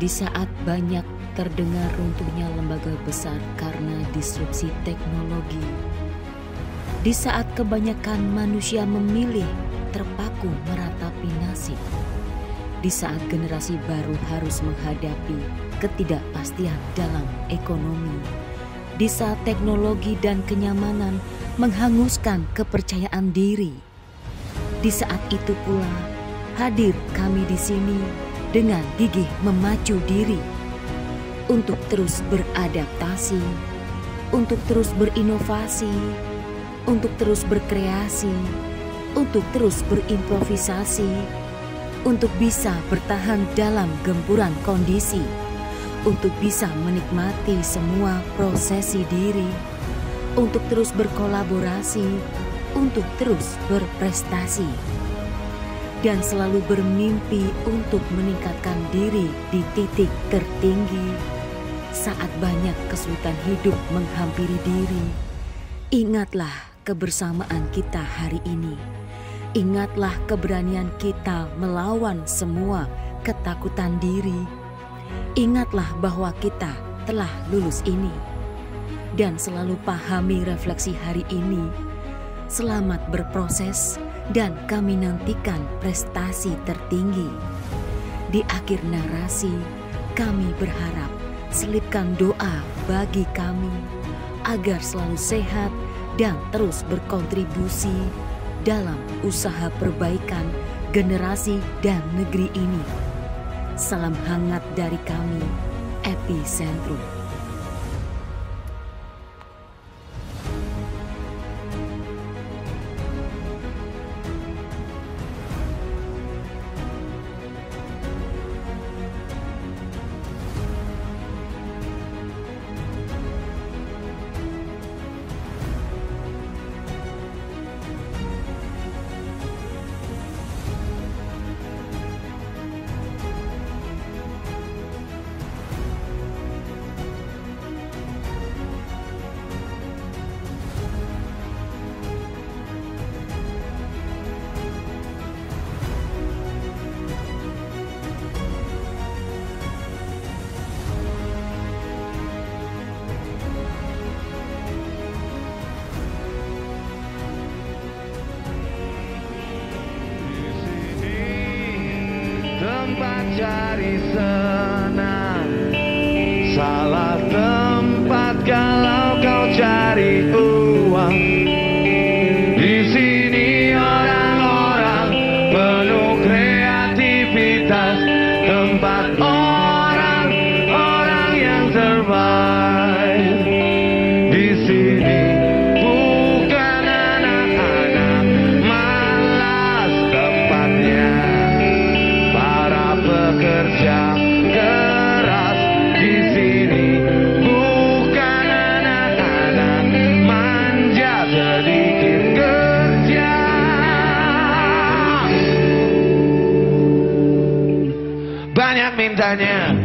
Di saat banyak terdengar runtuhnya lembaga besar karena disrupsi teknologi. Di saat kebanyakan manusia memilih terpaku meratapi nasib. Di saat generasi baru harus menghadapi ketidakpastian dalam ekonomi. Di saat teknologi dan kenyamanan menghanguskan kepercayaan diri. Di saat itu pula hadir kami di sini dengan gigih memacu diri untuk terus beradaptasi, untuk terus berinovasi, untuk terus berkreasi, untuk terus berimprovisasi, untuk bisa bertahan dalam gempuran kondisi, untuk bisa menikmati semua prosesi diri, untuk terus berkolaborasi, untuk terus berprestasi, dan selalu bermimpi untuk meningkatkan diri di titik tertinggi saat banyak kesulitan hidup menghampiri diri. Ingatlah kebersamaan kita hari ini. Ingatlah keberanian kita melawan semua ketakutan diri. Ingatlah bahwa kita telah lulus ini. Dan selalu pahami refleksi hari ini. Selamat berproses dan kami nantikan prestasi tertinggi. Di akhir narasi, kami berharap selipkan doa bagi kami agar selalu sehat dan terus berkontribusi dalam usaha perbaikan generasi dan negeri ini. Salam hangat dari kami, Epicentrum. Banyak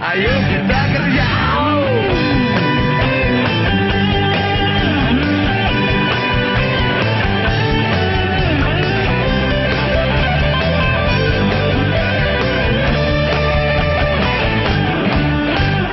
ayo kita kerja.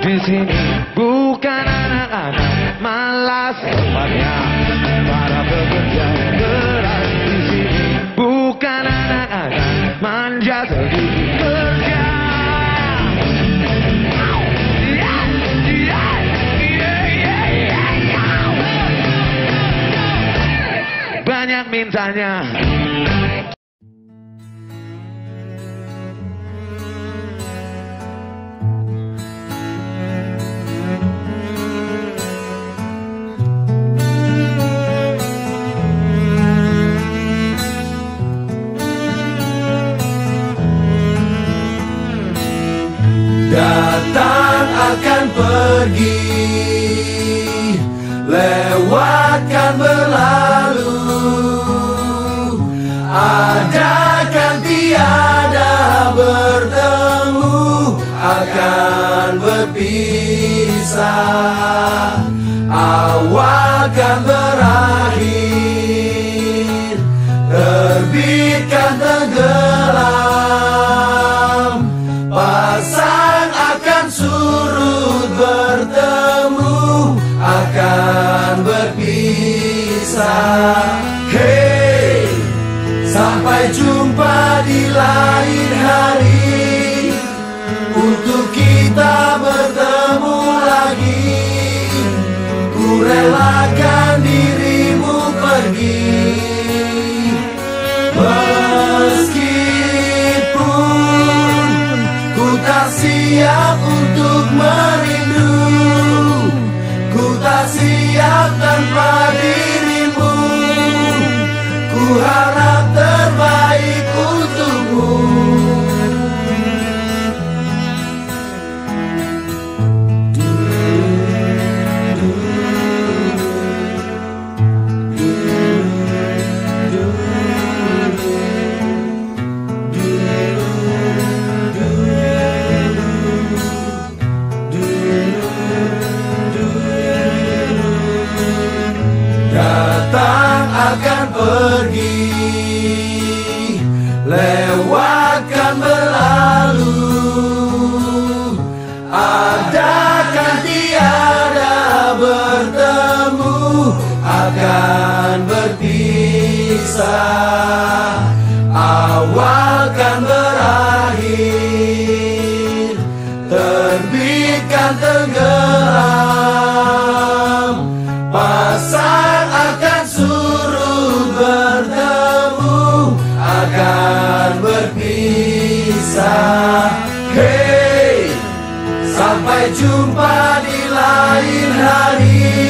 Di sini bukan anak-anak malas tempatnya mintanya. Datang akan pergi Lewatkan Akan berpisah Awal kan berakhir. Terbitkan tenggelam Pasang akan surut bertemu Akan berpisah. Hey Sampai jumpa di lain hari relakan dirimu pergi. Meskipun Ku tak siap untuk merindu Ku tak siap tanpa pergi. Lewatkan berlalu. Adakan tiada bertemu Akan berpisah? Awal berpisah Hey Sampai jumpa di lain hari.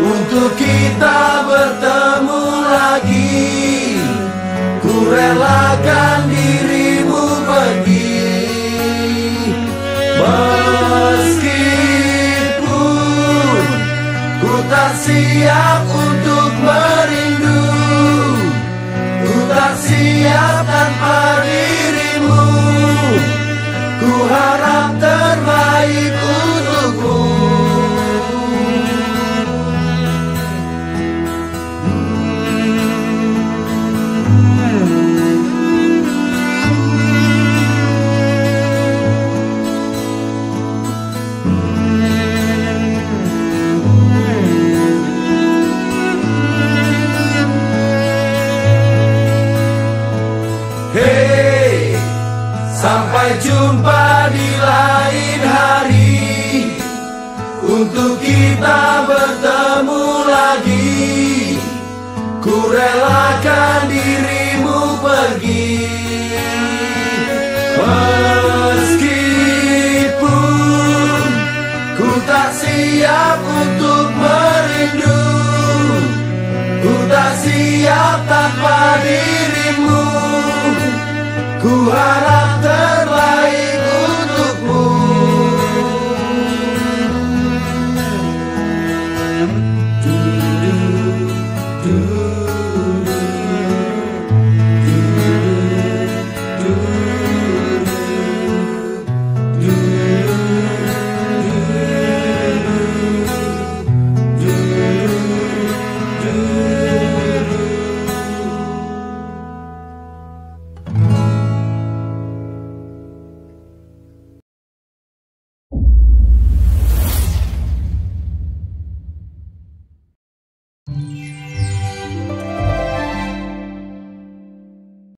Untuk kita bertemu lagi. Ku relakan dirimu pergi. Meskipun Ku tak siap untuk merindu. Ku tak siap Ku harap terbaik kita bertemu lagi. Ku relakan dirimu pergi. Meskipun Ku tak siap untuk merindu Ku tak siap tanpa dirimu. Ku harap